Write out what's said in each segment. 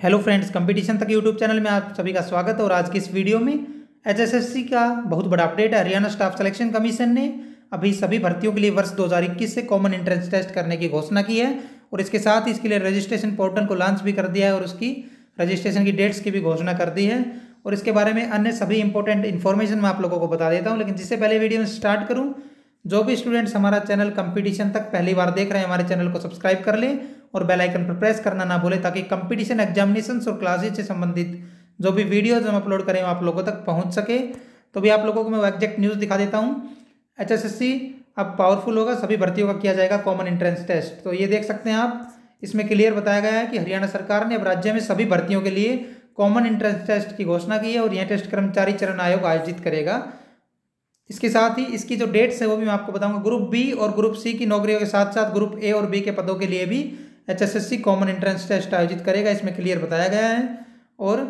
Hello friends competition तक YouTube channel में आप सभी का स्वागत है और आज की इस वीडियो में एचएसएससी का बहुत बड़ा अपडेट है। हरियाणा स्टाफ सिलेक्शन कमीशन ने अभी सभी भर्तियों के लिए वर्ष 2021 से कॉमन एंट्रेंस टेस्ट करने की घोषणा की है और इसके साथ ही इसके लिए रजिस्ट्रेशन पोर्टल को लॉन्च भी कर दिया है और उसकी रजिस्ट्रेशन की डेट्स की भी घोषणा कर दी है। और इसके बारे में अन्य सभी इंपॉर्टेंट इन्फॉर्मेशन मैं आप लोगों को बता देता हूँ, लेकिन जिससे पहले वीडियो स्टार्ट करूँ जो भी स्टूडेंट्स हमारा चैनल कंपटीशन तक पहली बार देख रहे हैं, हमारे चैनल को सब्सक्राइब कर लें और बेल आइकन पर प्रेस करना ना भूलें ताकि कंपटीशन एग्जामिनेशन और क्लासेज से संबंधित जो भी वीडियोज़ हम अपलोड करें आप लोगों तक पहुँच सके। तो भी आप लोगों को मैं एग्जैक्ट न्यूज़ दिखा देता हूँ। एच अब पावरफुल होगा, सभी भर्तियों का किया जाएगा कॉमन एंट्रेंस टेस्ट तो ये देख सकते हैं आप, इसमें क्लियर बताया गया है कि हरियाणा सरकार ने अब राज्य में सभी भर्तियों के लिए कॉमन एंट्रेंस टेस्ट की घोषणा की है और यह टेस्ट कर्मचारी चरण आयोग आयोजित करेगा। इसके साथ ही इसकी जो डेट्स है वो भी मैं आपको बताऊँगा। ग्रुप बी और ग्रुप सी की नौकरियों के साथ साथ ग्रुप ए और बी के पदों के लिए भी एचएसएससी कॉमन एंट्रेंस टेस्ट आयोजित करेगा। इसमें क्लियर बताया गया है। और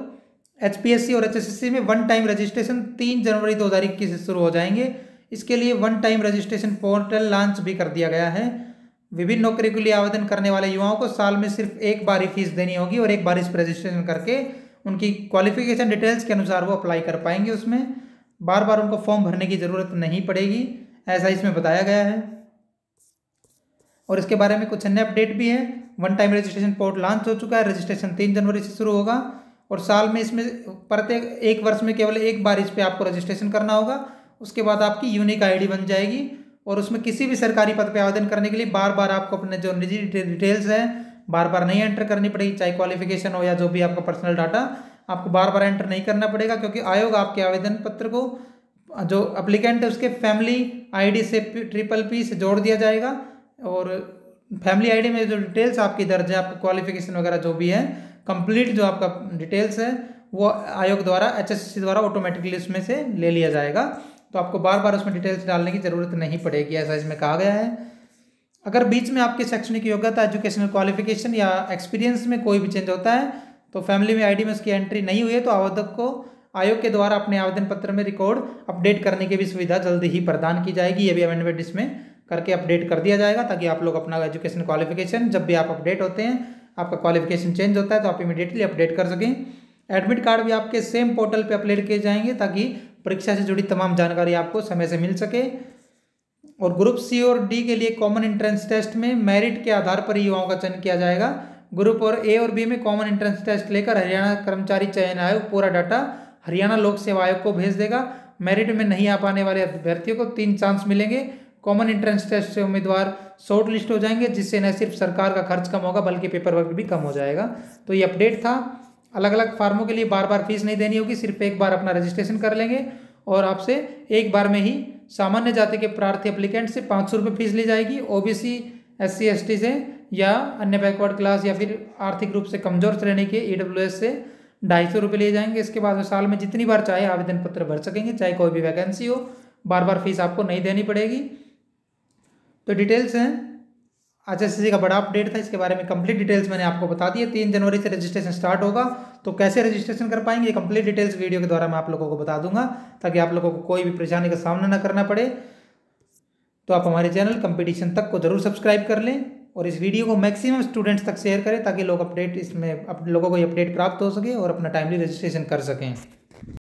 एचपीएससी और एचएसएससी में वन टाइम रजिस्ट्रेशन तीन जनवरी दो हज़ार इक्कीस से शुरू हो जाएँगे। इसके लिए one time registration portal launch भी कर दिया गया है। विभिन्न नौकरी के लिए आवेदन करने वाले युवाओं को साल में सिर्फ़ एक बार ही फ़ीस देनी होगी और एक बार इस रजिस्ट्रेशन करके उनकी क्वालिफिकेशन डिटेल्स के अनुसार वो अप्लाई कर पाएँगे उसमें। बार बार उनको फॉर्म भरने की ज़रूरत नहीं पड़ेगी, ऐसा इसमें बताया गया है। और इसके बारे में कुछ अन्य अपडेट भी है। One time registration port launch हो चुका है रजिस्ट्रेशन तीन जनवरी से शुरू होगा। और साल में इसमें प्रत्येक एक वर्ष में केवल एक बार इस पर आपको रजिस्ट्रेशन करना होगा। उसके बाद आपकी यूनिक आईडी बन जाएगी। और उसमें किसी भी सरकारी पद पर आवेदन करने के लिए बार बार आपको अपने जो निजी डिटेल्स हैं बार बार नहीं एंटर करनी पड़ेगी, चाहे क्वालिफिकेशन हो या जो भी आपका पर्सनल डाटा आपको बार बार एंटर नहीं करना पड़ेगा क्योंकि आयोग आपके आवेदन पत्र को, जो अप्लीकेंट है उसके फैमिली आईडी से ट्रिपल पी से जोड़ दिया जाएगा और फैमिली आईडी में जो डिटेल्स आपकी दर्ज है आपका क्वालिफिकेशन वगैरह जो भी है कंप्लीट जो आपका डिटेल्स है, वो आयोग द्वारा एच द्वारा ऑटोमेटिकली उसमें से ले लिया जाएगा। तो आपको बार बार उसमें डिटेल्स डालने की ज़रूरत नहीं पड़ेगी, ऐसा इसमें कहा गया है। अगर बीच में आपकी शैक्षणिक योग्यता एजुकेशनल क्वालिफिकेशन या एक्सपीरियंस में कोई भी चेंज होता है तो फैमिली में आईडी में उसकी एंट्री नहीं हुई है तो आवेदक को आयोग के द्वारा अपने आवेदन पत्र में रिकॉर्ड अपडेट करने की भी सुविधा जल्दी ही प्रदान की जाएगी। ये भी अमेंडमेंट इसमें करके अपडेट कर दिया जाएगा, ताकि आप लोग अपना एजुकेशन क्वालिफिकेशन जब भी आप अपडेट होते हैं, आपका क्वालिफिकेशन चेंज होता है तो आप इमीडिएटली अपडेट कर सकें। एडमिट कार्ड भी आपके सेम पोर्टल पे अपलोड किए जाएँगे, ताकि परीक्षा से जुड़ी तमाम जानकारी आपको समय से मिल सके। और ग्रुप सी और डी के लिए कॉमन एंट्रेंस टेस्ट में मेरिट के आधार पर युवाओं का चयन किया जाएगा। ग्रुप और ए और बी में कॉमन एंट्रेंस टेस्ट लेकर हरियाणा कर्मचारी चयन आयोग पूरा डाटा हरियाणा लोक सेवा आयोग को भेज देगा। मेरिट में नहीं आ पाने वाले अभ्यर्थियों को तीन चांस मिलेंगे। कॉमन एंट्रेंस टेस्ट से उम्मीदवार शॉर्ट लिस्ट हो जाएँगे, जिससे न सिर्फ़ सरकार का खर्च कम होगा, बल्कि पेपर वर्क भी कम हो जाएगा। तो ये अपडेट था। अलग अलग फार्मों के लिए बार बार फ़ीस नहीं देनी होगी, सिर्फ़ एक बार अपना रजिस्ट्रेशन कर लेंगे। और आपसे एक बार में ही सामान्य जाति के प्रार्थी अप्लीकेंट से पाँच सौ रुपये फ़ीस ली जाएगी। OBC S C S T से या अन्य बैकवर्ड क्लास या फिर आर्थिक रूप से कमज़ोर श्रेणी के ई डब्ल्यू एस से ढाई सौ रुपये लिए जाएँगे। इसके बाद साल में जितनी बार चाहे आवेदन पत्र भर सकेंगे, चाहे कोई भी वैकेंसी हो बार बार फ़ीस आपको नहीं देनी पड़ेगी। तो डिटेल्स हैं। आज एस का बड़ा अपडेट था, इसके बारे में कंप्लीट डिटेल्स मैंने आपको बता दी तीन जनवरी से रजिस्ट्रेशन स्टार्ट होगा। तो कैसे रजिस्ट्रेशन कर पाएँगे, ये कंप्लीट डिटेल्स वीडियो के द्वारा मैं आप लोगों को बता दूँगा, ताकि आप लोगों को कोई भी परेशानी का सामना ना करना पड़े। तो आप हमारे चैनल कंपटीशन तक को ज़रूर सब्सक्राइब कर लें। और इस वीडियो को मैक्सिमम स्टूडेंट्स तक शेयर करें ताकि लोग अपडेट इसमें अप, लोगों को अपडेट प्राप्त हो सके और अपना टाइमली रजिस्ट्रेशन कर सकें।